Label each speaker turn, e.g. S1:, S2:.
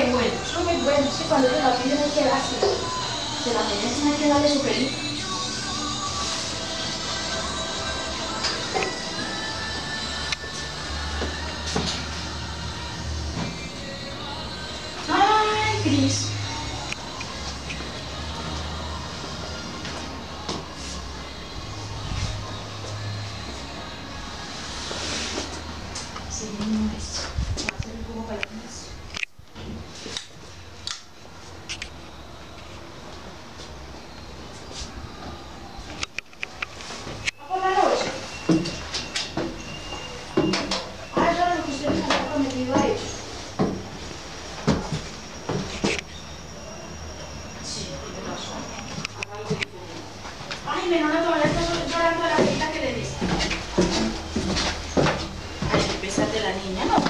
S1: bueno, es que cuando te la piden hay que dársela. Se la merecen, hay que darle su pelito. Ay, Cris. Ellos. Sí, ¿qué pasó? Ay, menos la todavía está llorando la cita que le diste. Ay, pésate la niña, ¿no?